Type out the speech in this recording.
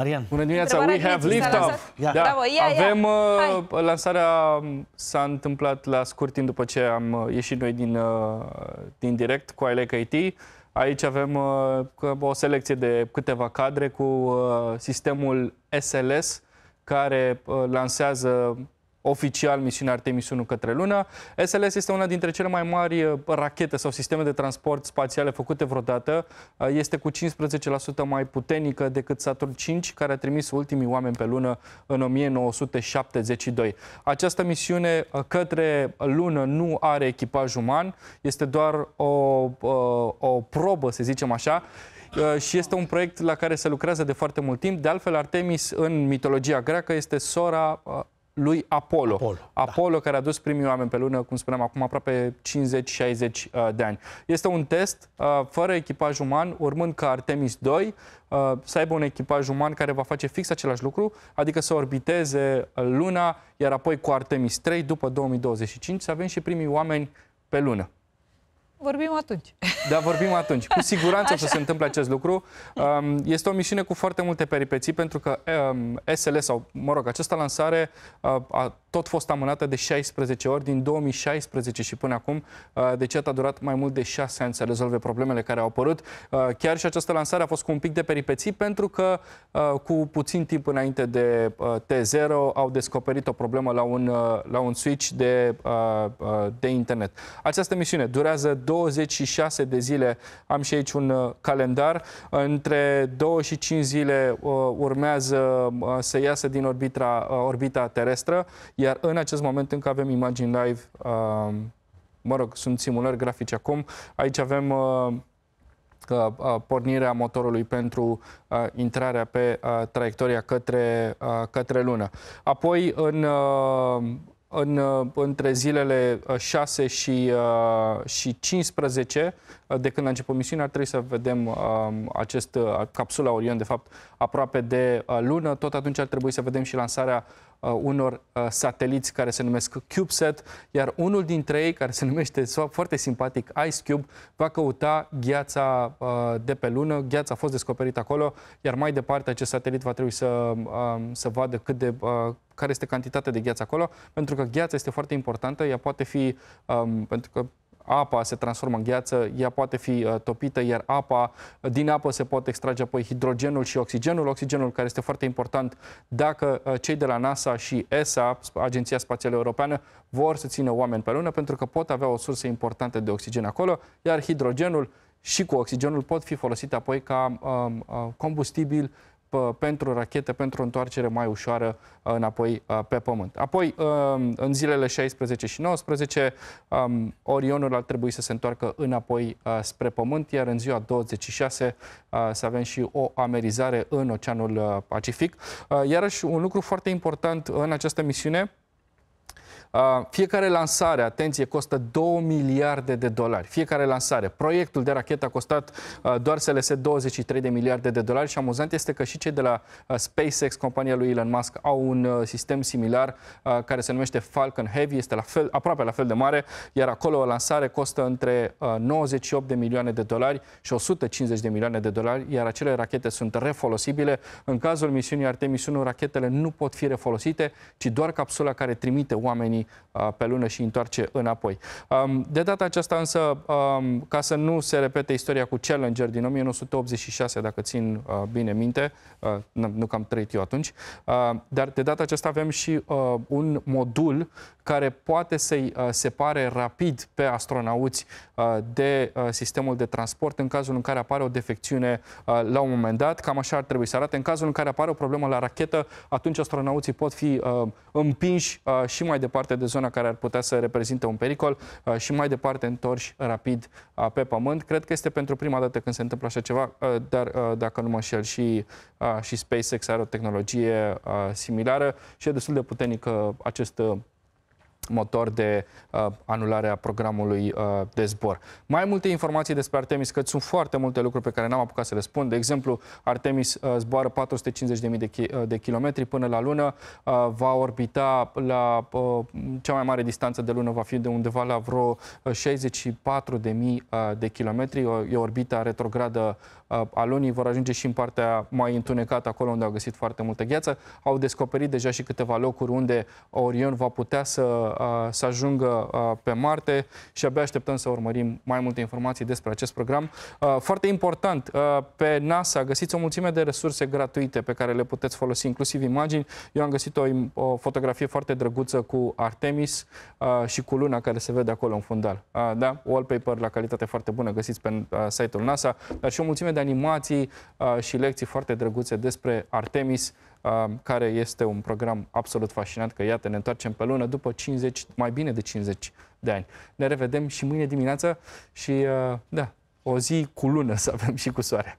Marian. Bună dimineața, Întrebarea we have vieții s-a lift lansat? off. Ia. Da. Bravo, ia, ia. Avem uh, Hai. lansarea s-a întâmplat la scurt timp după ce am uh, ieșit noi din, uh, din direct cu ILEC IT. Aici avem uh, că- o selecție de câteva cadre cu uh, sistemul SLS care uh, lansează oficial misiunea Artemis 1 către lună. SLS este una dintre cele mai mari uh, rachete sau sisteme de transport spațiale făcute vreodată. Uh, Este cu 15% mai puternică decât Saturn 5, care a trimis ultimii oameni pe lună în 1972. Această misiune uh, către lună nu are echipaj uman, este doar o, o, o probă, să zicem așa, Uh, și este un proiect la care se lucrează de foarte mult timp. De altfel, Artemis, în mitologia greacă, este sora uh, lui Apollo. Apollo, da. Apollo care a dus primii oameni pe lună, cum spuneam acum, aproape 50-60 uh, de ani. Este un test uh, fără echipaj uman, urmând ca Artemis 2 uh, să aibă un echipaj uman care va face fix același lucru, adică să orbiteze uh, luna, iar apoi cu Artemis 3, după 2025, să avem și primii oameni pe lună. Vorbim atunci. Da, vorbim atunci. Cu siguranță o să se întâmple acest lucru. Um, Este o misiune cu foarte multe peripeții pentru că um, SLS, sau mă rog, această lansare uh, a tot fost amânată de 16 ori, din 2016 și până acum. Uh, Deci a durat mai mult de 6 ani să rezolve problemele care au apărut. Uh, Chiar și această lansare a fost cu un pic de peripeții pentru că uh, cu puțin timp înainte de uh, T0 au descoperit o problemă la un, uh, la un switch de, uh, uh, de internet. Această misiune durează 26 de zile. Am și aici un uh, calendar. Între 2 și 5 zile uh, urmează uh, să iasă din orbita, uh, orbita terestră, iar în acest moment încă avem imagini live. Uh, mă rog, sunt simulări grafice acum. Aici avem uh, uh, uh, pornirea motorului pentru uh, intrarea pe uh, traiectoria către, uh, către lună. Apoi, în, uh, în, uh, între zilele uh, 6 și, uh, și 15, uh, de când a început misiunea, ar trebui să vedem uh, acest, uh, capsula Orion, de fapt, aproape de uh, lună. Tot atunci ar trebui să vedem și lansarea uh, unor uh, sateliți care se numesc CubeSat, iar unul dintre ei, care se numește so- foarte simpatic Ice Cube, va căuta gheața uh, de pe lună. Gheața a fost descoperită acolo, iar mai departe acest satelit va trebui să, uh, să vadă cât de, uh, care este cantitatea de gheață acolo, pentru că gheața este foarte importantă, ea poate fi, um, pentru că apa se transformă în gheață, ea poate fi uh, topită, iar apa, din apă se pot extrage apoi hidrogenul și oxigenul, oxigenul care este foarte important dacă uh, cei de la NASA și ESA, Agenția Spațială Europeană, vor să țină oameni pe lună, pentru că pot avea o sursă importantă de oxigen acolo, iar hidrogenul și cu oxigenul pot fi folosite apoi ca um, uh, combustibil p- pentru rachete, pentru o întoarcere mai ușoară uh, înapoi uh, pe Pământ. Apoi, um, în zilele 16 și 19, um, Orionul ar trebui să se întoarcă înapoi uh, spre Pământ, iar în ziua 26 uh, să avem și o amerizare în Oceanul uh, Pacific. Uh, Iarăși, un lucru foarte important în această misiune, Uh, Fiecare lansare, atenție, costă 2 miliarde de dolari. Fiecare lansare. Proiectul de rachetă a costat uh, doar SLS 23 de miliarde de dolari și amuzant este că și cei de la uh, SpaceX, compania lui Elon Musk, au un uh, sistem similar uh, care se numește Falcon Heavy, este la fel, aproape la fel de mare, iar acolo o lansare costă între uh, 98 de milioane de dolari și 150 de milioane de dolari, iar acele rachete sunt refolosibile. În cazul misiunii Artemis 1, rachetele nu pot fi refolosite, ci doar capsula care trimite oamenii uh, pe lună și întoarce înapoi. Um, De data aceasta însă, um, ca să nu se repete istoria cu Challenger din 1986, dacă țin uh, bine minte, uh, nu nu că am trăit eu atunci, uh, dar de data aceasta avem și uh, un modul care poate să-i uh, separe rapid pe astronauți uh, de uh, sistemul de transport în cazul în care apare o defecțiune uh, la un moment dat. Cam așa ar trebui să arate. În cazul în care apare o problemă la rachetă, atunci astronauții pot fi uh, împinși uh, și mai departe de zona care ar putea să reprezinte un pericol uh, și mai departe întorși rapid uh, pe Pământ. Cred că este pentru prima dată când se întâmplă așa ceva, uh, dar uh, dacă nu mă înșel și, uh, și SpaceX are o tehnologie uh, similară și e destul de puternică acest uh, motor de uh, anulare a programului uh, de zbor. Mai multe informații despre Artemis, că sunt foarte multe lucruri pe care n-am apucat să le spun. De exemplu, Artemis uh, zboară 450.000 de, ki- uh, de kilometri până la lună, uh, va orbita la uh, cea mai mare distanță de lună, va fi de undeva la vreo 64.000 uh, de kilometri. E orbita retrogradă uh, a lunii, vor ajunge și în partea mai întunecată, acolo unde au găsit foarte multă gheață. Au descoperit deja și câteva locuri unde Orion va putea să, uh, să ajungă uh, pe Marte și abia așteptăm să urmărim mai multe informații despre acest program. Uh, foarte important, pe NASA găsiți o mulțime de resurse gratuite pe care le puteți folosi, inclusiv imagini. Eu am găsit o, o fotografie foarte drăguță cu Artemis și cu Luna care se vede acolo în fundal. Da? Wallpaper la calitate foarte bună găsiți pe site-ul NASA, dar și o mulțime de animații și lecții foarte drăguțe despre Artemis care este un program absolut fascinant, că iată, ne întoarcem pe lună după 50, mai bine de 50 de ani. Ne revedem și mâine dimineață și, da, o zi cu lună să avem și cu soare.